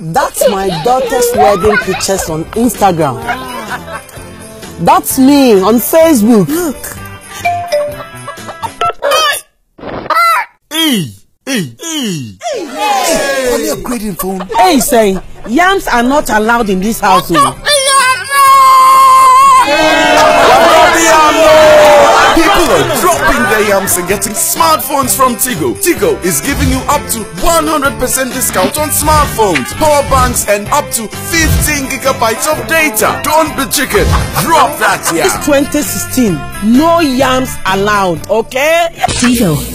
That's my daughter's wedding pictures on Instagram. That's me on Facebook. Look. Hey, hey, hey. Hey, are you upgrading phone? Hey, saying yams are not allowed in this house. Oh. Dropping their yams and getting smartphones from Tigo. Tigo is giving you up to 100% discount on smartphones, power banks, and up to 15 gigabytes of data. Don't be chicken. Drop that yam. It's 2016. No yams allowed, okay? Tigo